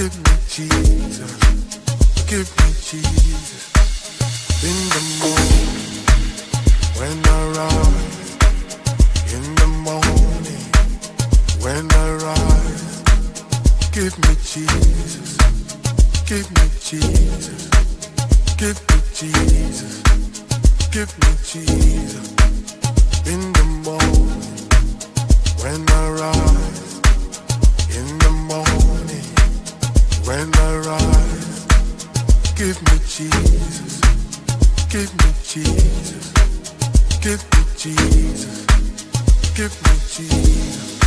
Give me Jesus, give me Jesus. In the morning, when I rise, in the morning, when I rise, give me Jesus, give me Jesus, give me Jesus, give me Jesus. In the morning when I rise when I rise give me Jesus give me Jesus give me Jesus give me Jesus.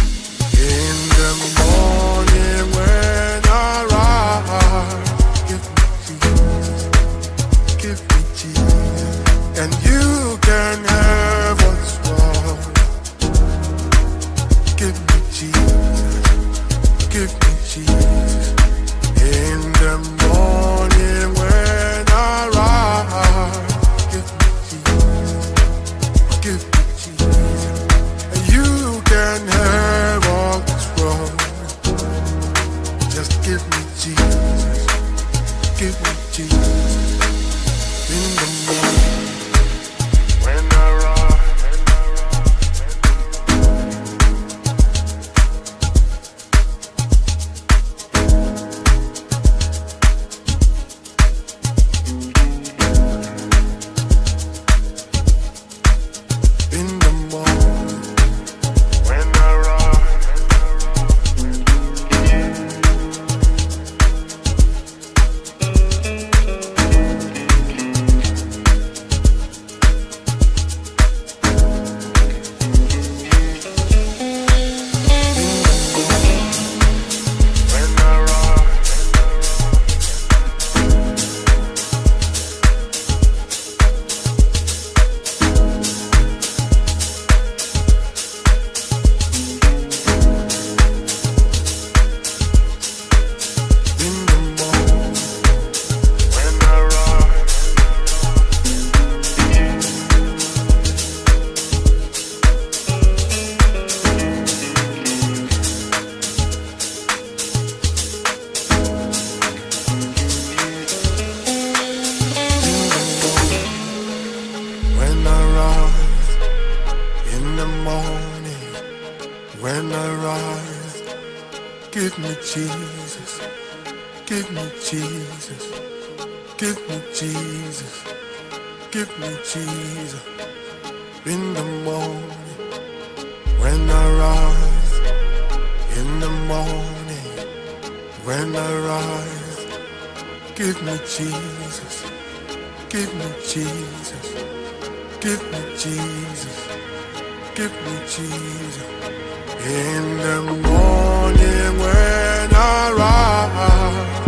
In the morning when I rise Jesus give me Jesus in the morning. When I rise in the morning when I rise give me Jesus give me Jesus give me Jesus give me Jesus in the morning when I rise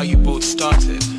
how you both started.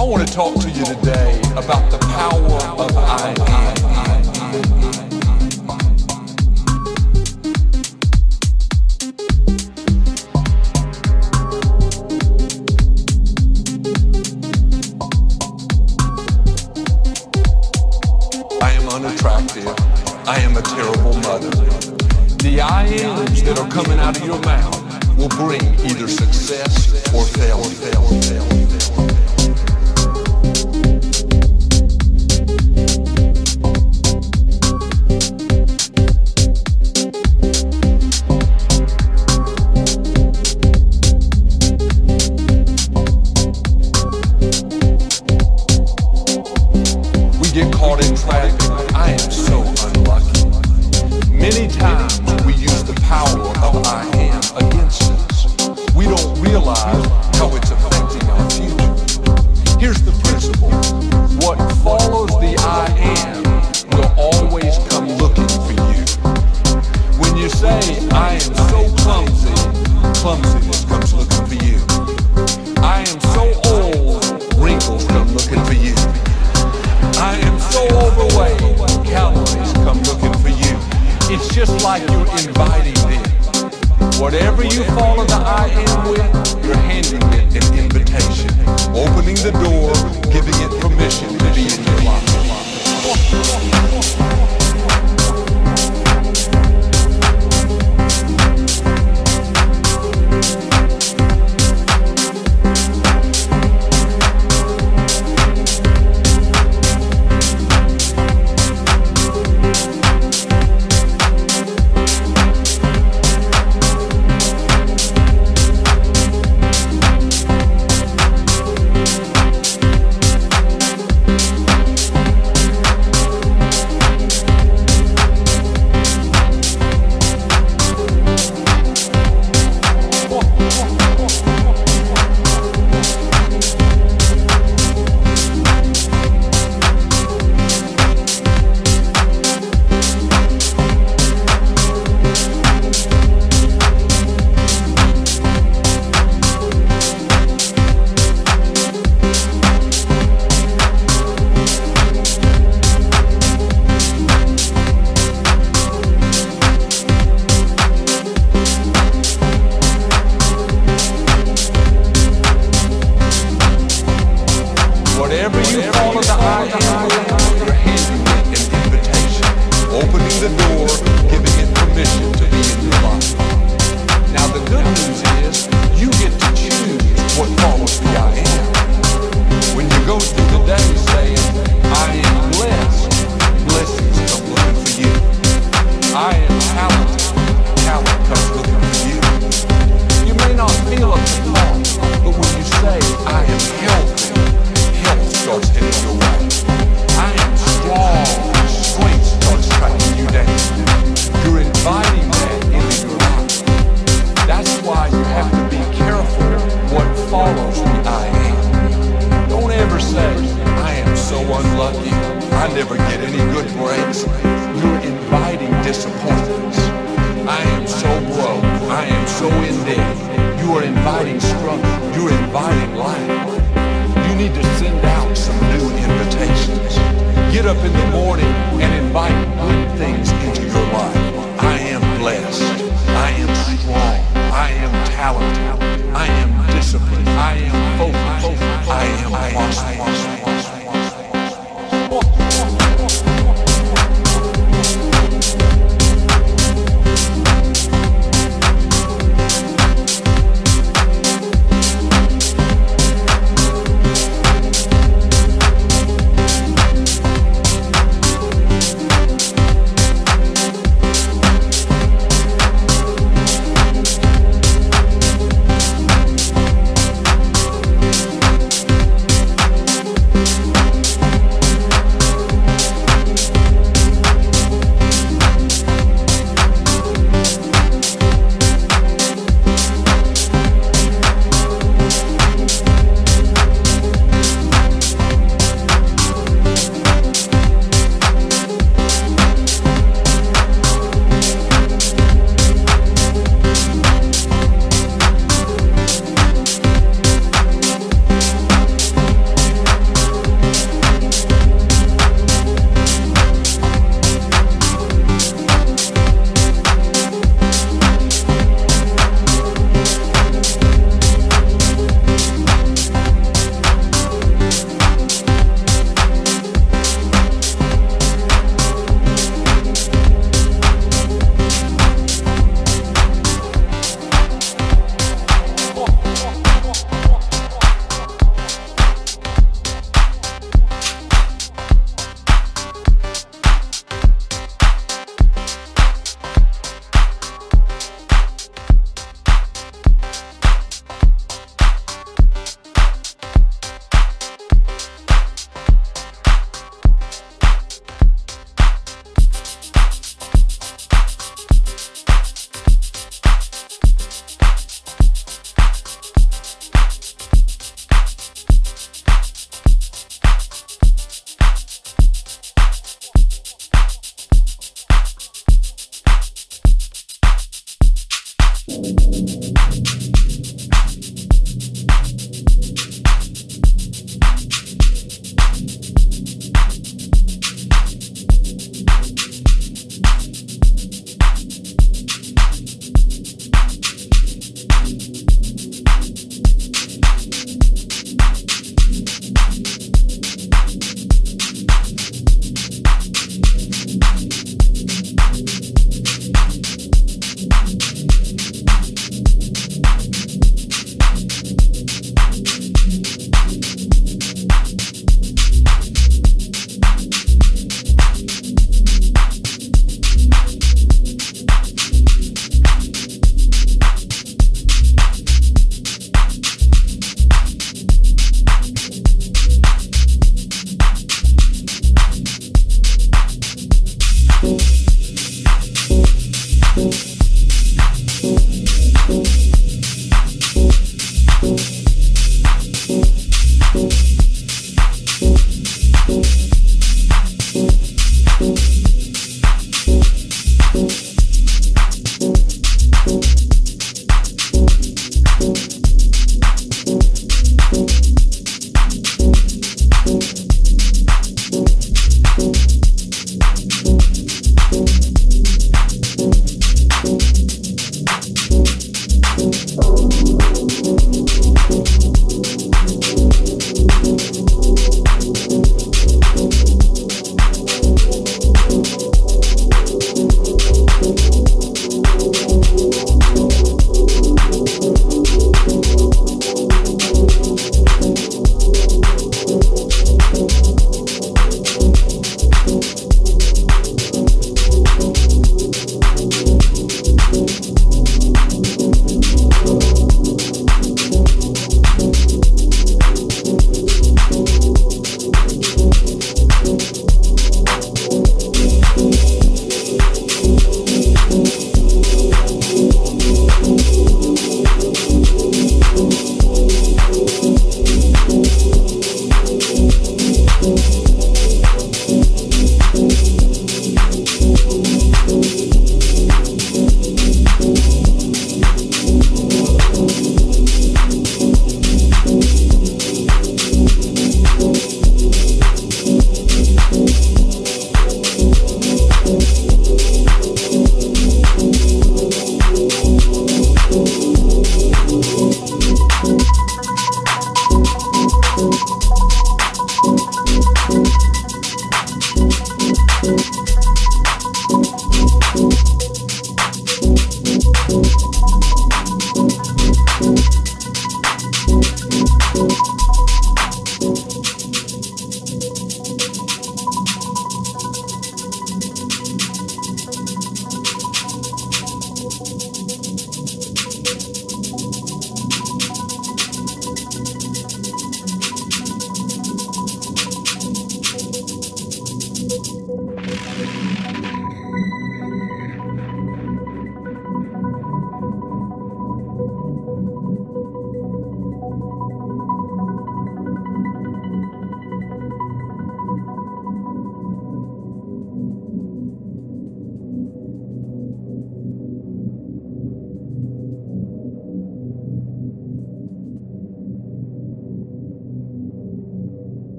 I want to talk to you today about the power of I am.